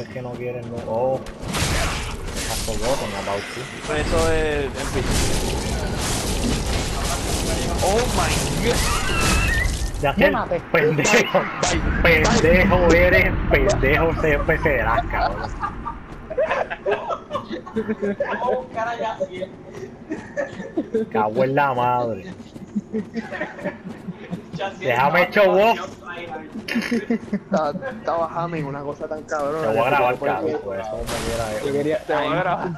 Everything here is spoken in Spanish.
eso es que no quieren, no. Oh. Has forgotten about you. Pues eso es NPC. Oh my god. Ya sé, maté. pendejo. Pendejo eres, pendejo siempre serás, cabrón. Cago en la madre. Déjame echar voz. Estaba, estaba jamming una cosa tan cabrona. Te voy a grabar, cabrón. Pues. Yo quería, Te voy a grabar.